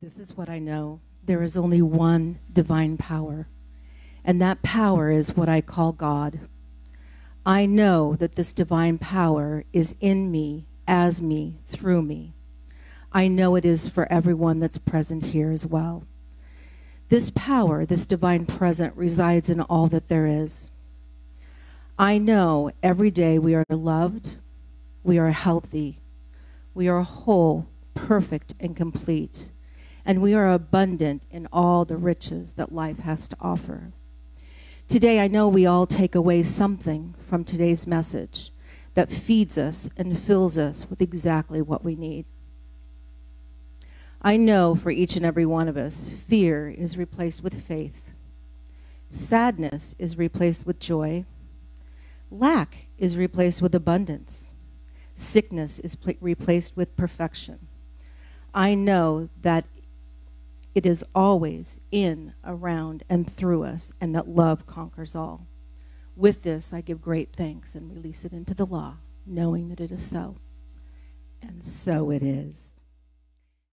This is what I know. There is only one divine power, and that power is what I call God. I know that this divine power is in me, as me, through me. I know it is for everyone that's present here as well. This power, this divine present, resides in all that there is. I know every day we are loved, we are healthy, we are whole, perfect, and complete, and we are abundant in all the riches that life has to offer. Today, I know we all take away something from today's message that feeds us and fills us with exactly what we need. I know for each and every one of us, fear is replaced with faith. Sadness is replaced with joy. Lack is replaced with abundance. Sickness is replaced with perfection. I know that it is always in, around, and through us, and that love conquers all. With this, I give great thanks and release it into the law, knowing that it is so. And so it is.